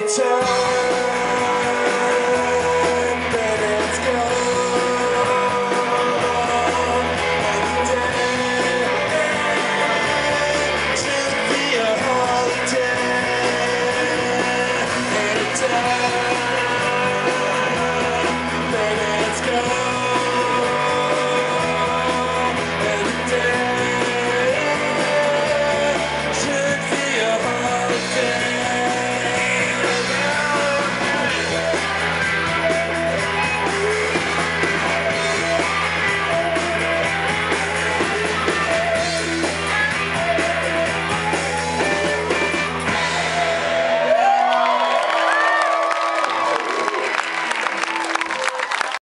return